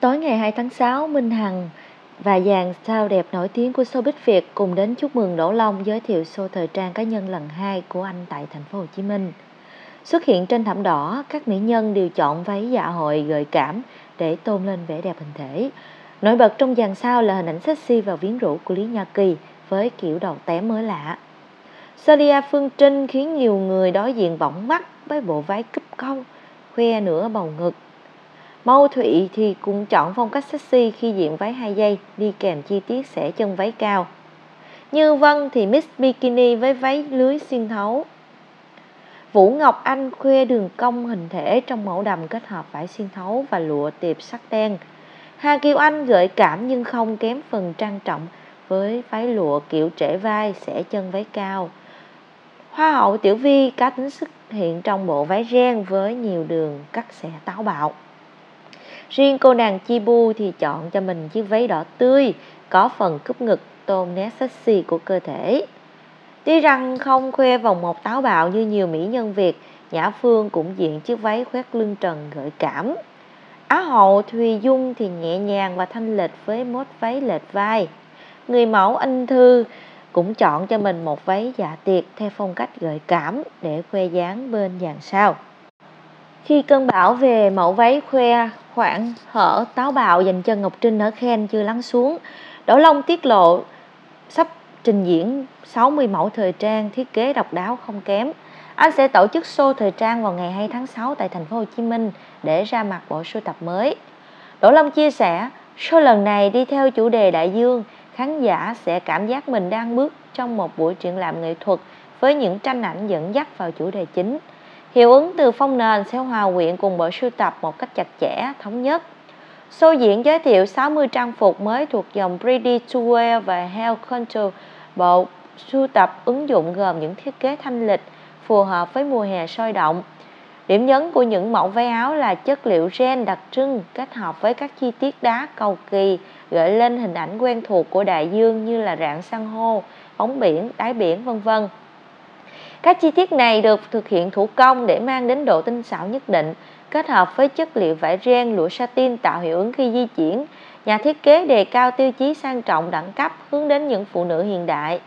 Tối ngày 2 tháng 6, Minh Hằng và dàn sao đẹp nổi tiếng của showbiz Việt cùng đến chúc mừng Đỗ Long giới thiệu show thời trang cá nhân lần 2 của anh tại thành phố Hồ Chí Minh. Xuất hiện trên thảm đỏ, các mỹ nhân đều chọn váy dạ hội gợi cảm để tôn lên vẻ đẹp hình thể. Nổi bật trong dàn sao là hình ảnh sexy và viến rũ của Lý Nha Kỳ với kiểu đầu té mới lạ. Celia Phương Trinh khiến nhiều người đối diện bỏng mắt với bộ váy cúp câu, khoe nửa bầu ngực Mâu Thụy thì cũng chọn phong cách sexy khi diện váy hai dây đi kèm chi tiết xẻ chân váy cao. Như Vân thì mix bikini với váy lưới xuyên thấu. Vũ Ngọc Anh khoe đường cong hình thể trong mẫu đầm kết hợp vải xuyên thấu và lụa tiệp sắc đen. Hà Kiều Anh gợi cảm nhưng không kém phần trang trọng với váy lụa kiểu trễ vai, xẻ chân váy cao. Hoa hậu Tiểu Vi cá tính xuất hiện trong bộ váy ren với nhiều đường cắt xẻ táo bạo. Riêng cô nàng Chibu thì chọn cho mình chiếc váy đỏ tươi, có phần cúp ngực tôn nét sexy của cơ thể. Tuy rằng không khoe vòng một táo bạo như nhiều mỹ nhân Việt, Nhã Phương cũng diện chiếc váy khoét lưng trần gợi cảm. Á hậu Thùy Dung thì nhẹ nhàng và thanh lịch với mốt váy lệch vai. Người mẫu Anh Thư cũng chọn cho mình một váy dạ tiệc theo phong cách gợi cảm để khoe dáng bên dàn sao. Khi cơn bão về mẫu váy khoe khoảng hở táo bạo dành cho Ngọc Trinh ở Khen chưa lắng xuống, Đỗ Long tiết lộ sắp trình diễn 60 mẫu thời trang thiết kế độc đáo không kém. Anh sẽ tổ chức show thời trang vào ngày 2 tháng 6 tại thành phố Hồ Chí Minh để ra mặt bộ sưu tập mới. Đỗ Long chia sẻ, show lần này đi theo chủ đề đại dương, khán giả sẽ cảm giác mình đang bước trong một buổi triển lãm nghệ thuật với những tranh ảnh dẫn dắt vào chủ đề chính. Hiệu ứng từ phong nền sẽ hòa quyện cùng bộ sưu tập một cách chặt chẽ, thống nhất. Show diễn giới thiệu 60 trang phục mới thuộc dòng Pretty to Wear và Hell Control. Bộ sưu tập ứng dụng gồm những thiết kế thanh lịch phù hợp với mùa hè sôi động. Điểm nhấn của những mẫu váy áo là chất liệu ren đặc trưng kết hợp với các chi tiết đá cầu kỳ gợi lên hình ảnh quen thuộc của đại dương như là rạn san hô, bóng biển, đáy biển vân vân. Các chi tiết này được thực hiện thủ công để mang đến độ tinh xảo nhất định, kết hợp với chất liệu vải ren, lụa satin tạo hiệu ứng khi di chuyển. Nhà thiết kế đề cao tiêu chí sang trọng đẳng cấp hướng đến những phụ nữ hiện đại.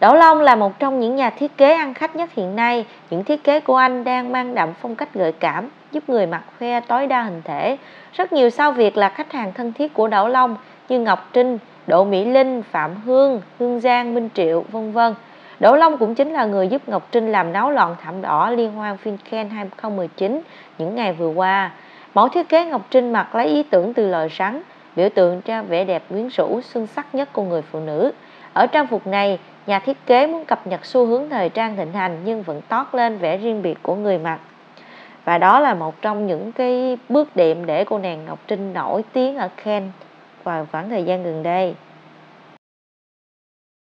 Đỗ Long là một trong những nhà thiết kế ăn khách nhất hiện nay. Những thiết kế của anh đang mang đậm phong cách gợi cảm, giúp người mặc khoe tối đa hình thể. Rất nhiều sao Việt là khách hàng thân thiết của Đỗ Long như Ngọc Trinh, Đỗ Mỹ Linh, Phạm Hương, Hương Giang, Minh Triệu, vân vân. Đỗ Long cũng chính là người giúp Ngọc Trinh làm náo loạn thảm đỏ liên hoan FinCan 2019 những ngày vừa qua. Mẫu thiết kế Ngọc Trinh mặc lấy ý tưởng từ lời rắn, biểu tượng cho vẻ đẹp quyến rũ, xuân sắc nhất của người phụ nữ. Ở trang phục này, nhà thiết kế muốn cập nhật xu hướng thời trang thịnh hành nhưng vẫn tót lên vẻ riêng biệt của người mặc. Và đó là một trong những cái bước đệm để cô nàng Ngọc Trinh nổi tiếng ở Ken vào khoảng thời gian gần đây.